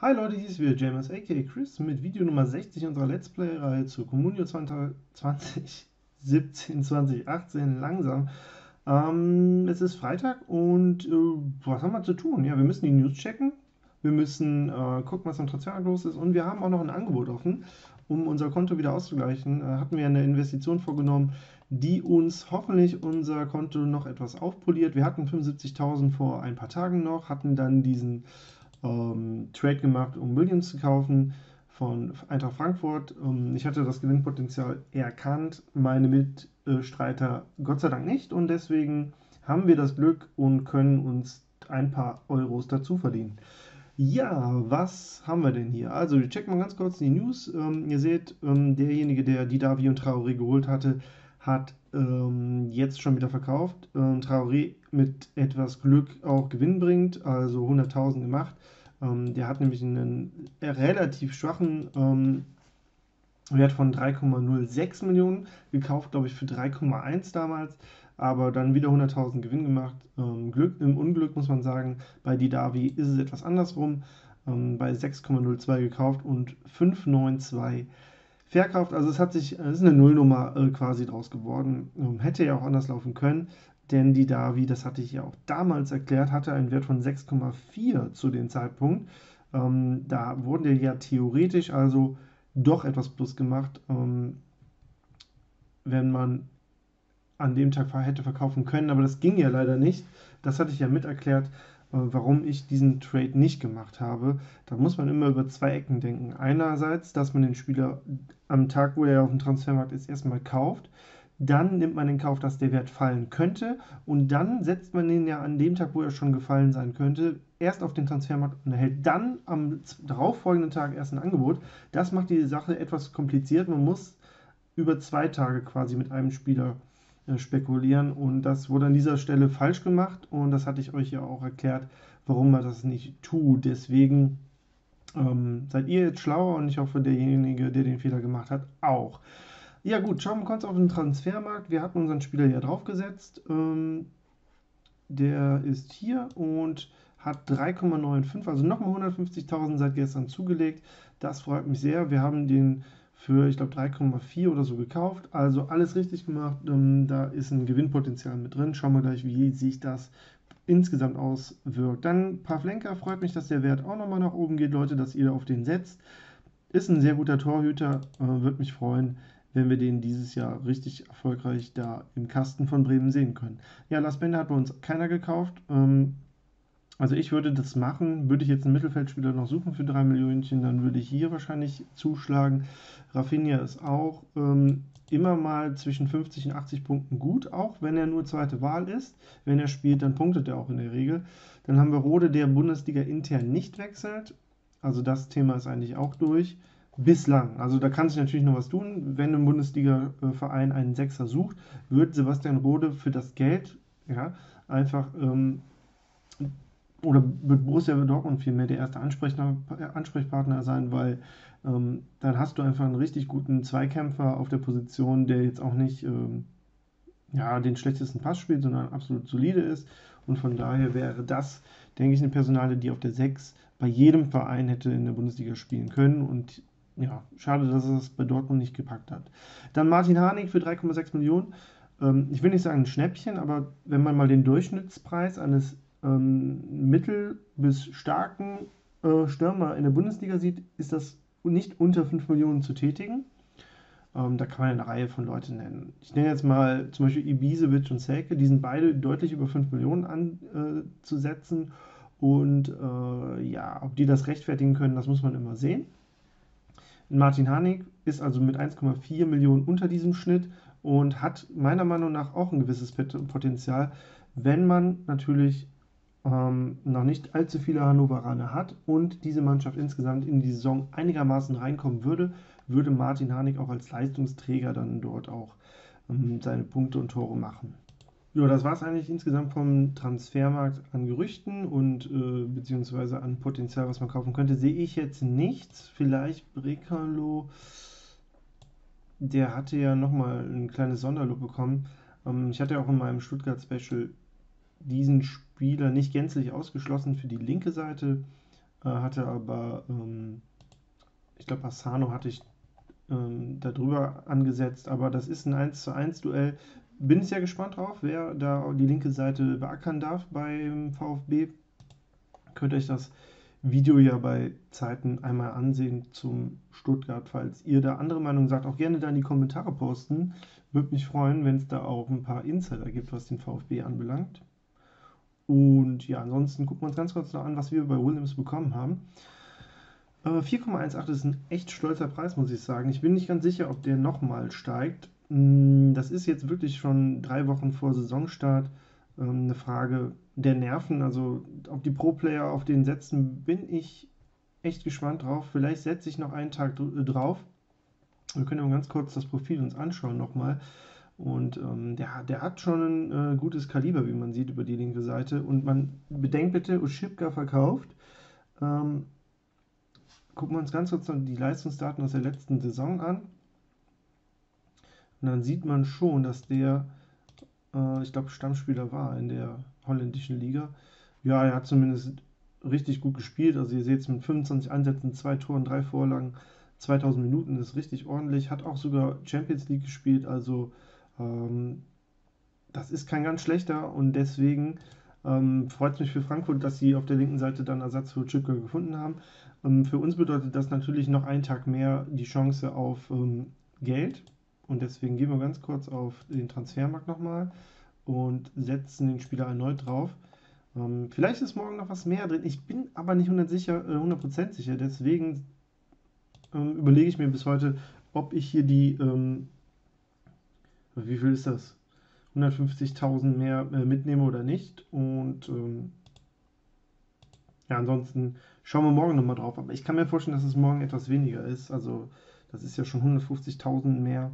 Hi Leute, hier ist wieder James aka Chris mit Video Nummer 60 unserer Let's Play-Reihe zu Communio 2017-2018 langsam. Ähm, es ist Freitag und äh, was haben wir zu tun? Ja, wir müssen die News checken, wir müssen äh, gucken, was am Transfermarkt los ist und wir haben auch noch ein Angebot offen, um unser Konto wieder auszugleichen. Äh, hatten wir eine Investition vorgenommen, die uns hoffentlich unser Konto noch etwas aufpoliert. Wir hatten 75.000 vor ein paar Tagen noch, hatten dann diesen ähm, Trade gemacht, um Williams zu kaufen von Eintracht Frankfurt. Ähm, ich hatte das Gewinnpotenzial erkannt, meine Mitstreiter Gott sei Dank nicht und deswegen haben wir das Glück und können uns ein paar Euros dazu verdienen. Ja, was haben wir denn hier? Also, wir checken mal ganz kurz die News. Ähm, ihr seht, ähm, derjenige, der Didavi und Traoré geholt hatte, hat ähm, jetzt schon wieder verkauft. Ähm, Traoré mit etwas Glück auch Gewinn bringt, also 100.000 gemacht. Ähm, der hat nämlich einen relativ schwachen ähm, Wert von 3,06 Millionen gekauft, glaube ich, für 3,1 damals, aber dann wieder 100.000 Gewinn gemacht. Ähm, Glück, Im Unglück muss man sagen, bei Didavi ist es etwas andersrum. Ähm, bei 6,02 gekauft und 5,92 verkauft. Also es hat sich, es ist eine Nullnummer äh, quasi draus geworden. Ähm, hätte ja auch anders laufen können, denn die Davi, das hatte ich ja auch damals erklärt, hatte einen Wert von 6,4 zu dem Zeitpunkt. Ähm, da wurde ja theoretisch also doch etwas plus gemacht, ähm, wenn man an dem Tag hätte verkaufen können, aber das ging ja leider nicht. Das hatte ich ja mit erklärt. Äh, warum ich diesen Trade nicht gemacht habe. Da muss man immer über zwei Ecken denken. Einerseits, dass man den Spieler am Tag, wo er auf dem Transfermarkt ist, erstmal kauft. Dann nimmt man in Kauf, dass der Wert fallen könnte. Und dann setzt man ihn ja an dem Tag, wo er schon gefallen sein könnte, erst auf den Transfermarkt und erhält dann am darauffolgenden Tag erst ein Angebot. Das macht die Sache etwas kompliziert. Man muss über zwei Tage quasi mit einem Spieler äh, spekulieren. Und das wurde an dieser Stelle falsch gemacht und das hatte ich euch ja auch erklärt, warum man das nicht tut. Deswegen ähm, seid ihr jetzt schlauer und ich hoffe, derjenige, der den Fehler gemacht hat, auch. Ja gut, schauen wir kurz auf den Transfermarkt. Wir hatten unseren Spieler ja draufgesetzt. Ähm, der ist hier und hat 3,95, also nochmal 150.000 seit gestern zugelegt. Das freut mich sehr. Wir haben den für, ich glaube, 3,4 oder so gekauft. Also alles richtig gemacht. Ähm, da ist ein Gewinnpotenzial mit drin. Schauen wir gleich, wie sich das insgesamt auswirkt. Dann Pavlenka, freut mich, dass der Wert auch nochmal nach oben geht, Leute, dass ihr auf den setzt. Ist ein sehr guter Torhüter, äh, würde mich freuen, wenn wir den dieses Jahr richtig erfolgreich da im Kasten von Bremen sehen können. Ja, Lars Bender hat bei uns keiner gekauft. Ähm, also ich würde das machen, würde ich jetzt einen Mittelfeldspieler noch suchen für 3 Millionen, dann würde ich hier wahrscheinlich zuschlagen. Rafinha ist auch ähm, immer mal zwischen 50 und 80 Punkten gut, auch wenn er nur zweite Wahl ist. Wenn er spielt, dann punktet er auch in der Regel. Dann haben wir Rode, der Bundesliga intern nicht wechselt. Also das Thema ist eigentlich auch durch. Bislang. Also da kann sich natürlich noch was tun. Wenn ein Bundesliga-Verein einen Sechser sucht, wird Sebastian Rode für das Geld ja, einfach ähm, oder wird Borussia Dortmund vielmehr der erste Ansprechpartner sein, weil ähm, dann hast du einfach einen richtig guten Zweikämpfer auf der Position, der jetzt auch nicht ähm, ja, den schlechtesten Pass spielt, sondern absolut solide ist. Und von daher wäre das, denke ich, eine Personale, die auf der 6 bei jedem Verein hätte in der Bundesliga spielen können. Und ja, schade, dass es bei Dortmund nicht gepackt hat. Dann Martin Harnik für 3,6 Millionen. Ähm, ich will nicht sagen ein Schnäppchen, aber wenn man mal den Durchschnittspreis eines ähm, mittel- bis starken äh, Stürmer in der Bundesliga sieht, ist das nicht unter 5 Millionen zu tätigen. Ähm, da kann man eine Reihe von Leuten nennen. Ich nenne jetzt mal zum Beispiel Ibisevic und Selke, die sind beide deutlich über 5 Millionen anzusetzen. Äh, und äh, ja, ob die das rechtfertigen können, das muss man immer sehen. Martin Hanig ist also mit 1,4 Millionen unter diesem Schnitt und hat meiner Meinung nach auch ein gewisses Potenzial, wenn man natürlich ähm, noch nicht allzu viele Hannoveraner hat und diese Mannschaft insgesamt in die Saison einigermaßen reinkommen würde, würde Martin Harnik auch als Leistungsträger dann dort auch ähm, seine Punkte und Tore machen. Ja, das war es eigentlich insgesamt vom Transfermarkt an Gerüchten und äh, beziehungsweise an Potenzial, was man kaufen könnte, sehe ich jetzt nichts. Vielleicht Brekalo, der hatte ja nochmal ein kleines Sonderlob bekommen. Ähm, ich hatte ja auch in meinem Stuttgart-Special diesen Spieler nicht gänzlich ausgeschlossen für die linke Seite. äh, hatte aber, ähm, ich glaube, Asano hatte ich ähm, darüber angesetzt, aber das ist ein 1 zu 1 Duell. Bin ich sehr gespannt drauf, wer da die linke Seite beackern darf beim VfB. Könnt ihr euch das Video ja bei Zeiten einmal ansehen zum Stuttgart. Falls ihr da andere Meinung sagt, auch gerne da in die Kommentare posten. Würde mich freuen, wenn es da auch ein paar Insider gibt, was den VfB anbelangt. Und ja, ansonsten gucken wir uns ganz kurz noch an, was wir bei Williams bekommen haben. 4,18 ist ein echt stolzer Preis, muss ich sagen. Ich bin nicht ganz sicher, ob der nochmal steigt. Mm, das ist jetzt wirklich schon drei Wochen vor Saisonstart ähm, eine Frage der Nerven. Also auf die Pro-Player, auf den setzen, bin ich echt gespannt drauf. Vielleicht setze ich noch einen Tag drauf. Wir können mal ganz kurz das Profil uns anschauen nochmal. Und ähm, der, der hat schon ein äh, gutes Kaliber, wie man sieht, über die linke Seite. Und man bedenkt bitte, Uschipka verkauft. Ähm, gucken wir uns ganz kurz die Leistungsdaten aus der letzten Saison an. Und dann sieht man schon, dass der, äh, ich glaube, Stammspieler war in der holländischen Liga. Ja, er hat zumindest richtig gut gespielt. Also ihr seht es mit 25 Ansätzen, zwei Toren, drei Vorlagen, 2000 Minuten ist richtig ordentlich. Hat auch sogar Champions League gespielt. Also ähm, das ist kein ganz schlechter und deswegen ähm, freut es mich für Frankfurt, dass sie auf der linken Seite dann Ersatz für Chipka gefunden haben. Ähm, für uns bedeutet das natürlich noch einen Tag mehr die Chance auf ähm, Geld. Und deswegen gehen wir ganz kurz auf den Transfermarkt nochmal und setzen den Spieler erneut drauf. Ähm, vielleicht ist morgen noch was mehr drin. Ich bin aber nicht 100%, sicher, äh, 100 sicher. Deswegen ähm, überlege ich mir bis heute, ob ich hier die, ähm, wie viel ist das? 150.000 mehr äh, mitnehme oder nicht. Und ähm, ja, ansonsten schauen wir morgen nochmal drauf. Aber ich kann mir vorstellen, dass es morgen etwas weniger ist. Also das ist ja schon 150.000 mehr.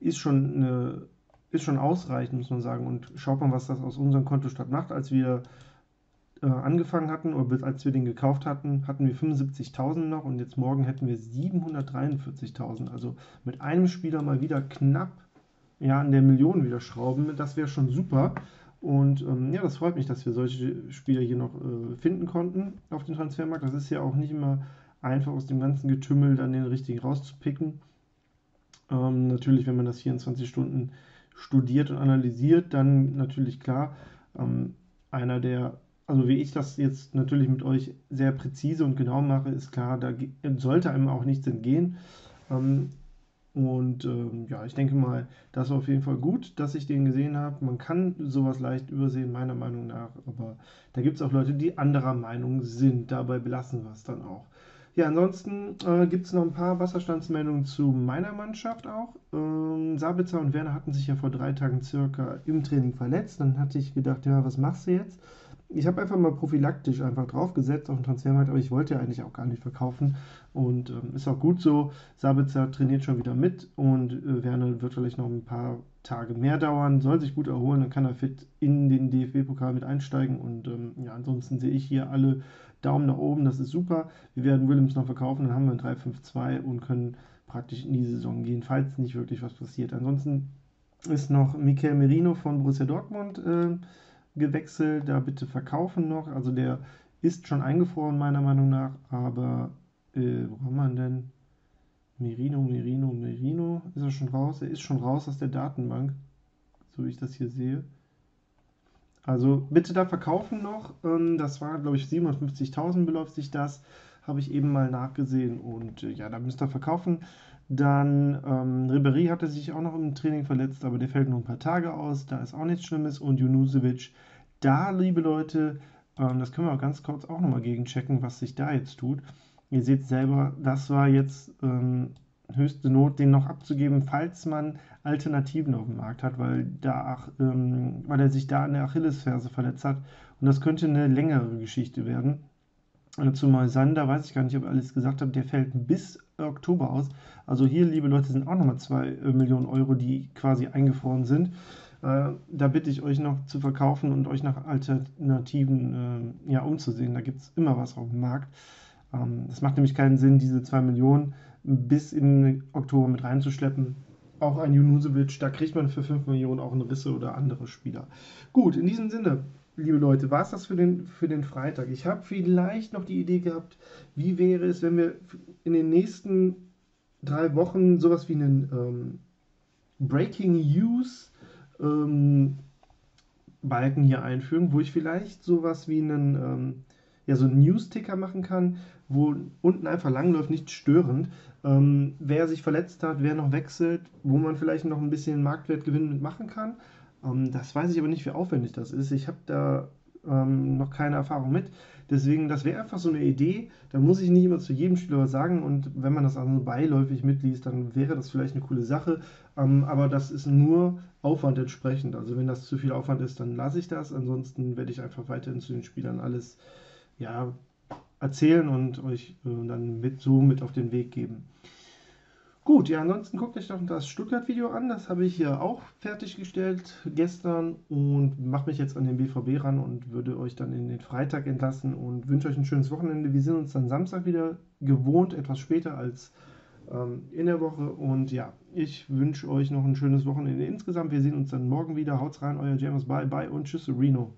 Ist schon, eine, ist schon ausreichend, muss man sagen. Und schaut mal, was das aus unserem Kontostand macht. Als wir äh, angefangen hatten oder als wir den gekauft hatten, hatten wir 75.000 noch und jetzt morgen hätten wir 743.000. Also mit einem Spieler mal wieder knapp ja, an der Million wieder schrauben. Das wäre schon super. Und ähm, ja, das freut mich, dass wir solche Spieler hier noch äh, finden konnten auf dem Transfermarkt. Das ist ja auch nicht immer einfach aus dem ganzen Getümmel dann den richtigen rauszupicken. Ähm, natürlich, wenn man das 24 Stunden studiert und analysiert, dann natürlich klar, ähm, einer der, also wie ich das jetzt natürlich mit euch sehr präzise und genau mache, ist klar, da sollte einem auch nichts entgehen. Ähm, und ähm, ja, ich denke mal, das war auf jeden Fall gut, dass ich den gesehen habe. Man kann sowas leicht übersehen, meiner Meinung nach. Aber da gibt es auch Leute, die anderer Meinung sind. Dabei belassen wir es dann auch. Ja, ansonsten äh, gibt es noch ein paar Wasserstandsmeldungen zu meiner Mannschaft auch. Ähm, Sabitzer und Werner hatten sich ja vor drei Tagen circa im Training verletzt. Dann hatte ich gedacht, ja, was machst du jetzt? Ich habe einfach mal prophylaktisch einfach draufgesetzt auf den Transfermarkt, aber ich wollte ja eigentlich auch gar nicht verkaufen. Und ähm, ist auch gut so. Sabitzer trainiert schon wieder mit und äh, Werner wird vielleicht noch ein paar Tage mehr dauern, soll sich gut erholen, dann kann er fit in den DFB-Pokal mit einsteigen. Und ähm, ja, ansonsten sehe ich hier alle Daumen nach oben, das ist super. Wir werden Williams noch verkaufen, dann haben wir ein 3-5-2 und können praktisch in die Saison gehen, falls nicht wirklich was passiert. Ansonsten ist noch Mikel Merino von Borussia Dortmund. Äh, gewechselt, da bitte verkaufen noch. Also der ist schon eingefroren, meiner Meinung nach, aber äh, wo haben wir denn? Merino, Merino, Merino. Ist er schon raus? Er ist schon raus aus der Datenbank, so wie ich das hier sehe. Also bitte da verkaufen noch. Ähm, das war, glaube ich, 750.000 beläuft sich das. Habe ich eben mal nachgesehen und äh, ja, da müsst ihr verkaufen. Dann ähm, Ribery hatte sich auch noch im Training verletzt, aber der fällt nur ein paar Tage aus. Da ist auch nichts Schlimmes. Und Junusevic, da, liebe Leute, ähm, das können wir auch ganz kurz auch nochmal gegenchecken, was sich da jetzt tut. Ihr seht selber, das war jetzt ähm, höchste Not, den noch abzugeben, falls man Alternativen auf dem Markt hat, weil, da, ähm, weil er sich da an der Achillesferse verletzt hat. Und das könnte eine längere Geschichte werden. Äh, zu Moisander weiß ich gar nicht, ob ich alles gesagt habe, der fällt bis Oktober aus. Also hier, liebe Leute, sind auch nochmal 2 äh, Millionen Euro, die quasi eingefroren sind. Äh, da bitte ich euch noch zu verkaufen und euch nach Alternativen äh, ja, umzusehen. Da gibt es immer was auf dem Markt. Ähm, es macht nämlich keinen Sinn, diese 2 Millionen bis in Oktober mit reinzuschleppen. Auch ein Junusovic, da kriegt man für 5 Millionen auch einen Risse oder andere Spieler. Gut, in diesem Sinne, liebe Leute, war es das für den, für den Freitag. Ich habe vielleicht noch die Idee gehabt, wie wäre es, wenn wir in den nächsten drei Wochen sowas wie einen ähm, Breaking News ähm, Balken hier einfügen, wo ich vielleicht sowas wie einen, ähm, ja, so News-Ticker machen kann, wo unten einfach langläuft, nicht störend, ähm, wer sich verletzt hat, wer noch wechselt, wo man vielleicht noch ein bisschen Marktwertgewinn mitmachen kann. Ähm, das weiß ich aber nicht, wie aufwendig das ist. Ich habe da ähm, noch keine Erfahrung mit. Deswegen, das wäre einfach so eine Idee. Da muss ich nicht immer zu jedem Spieler was sagen und wenn man das also beiläufig mitliest, dann wäre das vielleicht eine coole Sache. Ähm, aber das ist nur Aufwand entsprechend. Also wenn das zu viel Aufwand ist, dann lasse ich das. Ansonsten werde ich einfach weiterhin zu den Spielern alles ja, erzählen und euch äh, dann mit so mit auf den Weg geben. Gut, ja, ansonsten guckt euch doch das Stuttgart-Video an. Das habe ich hier auch fertiggestellt gestern und mache mich jetzt an den BVB ran und würde euch dann in den Freitag entlassen und wünsche euch ein schönes Wochenende. Wir sehen uns dann Samstag wieder gewohnt, etwas später als ähm, in der Woche. Und ja, ich wünsche euch noch ein schönes Wochenende insgesamt. Wir sehen uns dann morgen wieder. Haut's rein, euer James. Bye, bye und tschüss, Reno.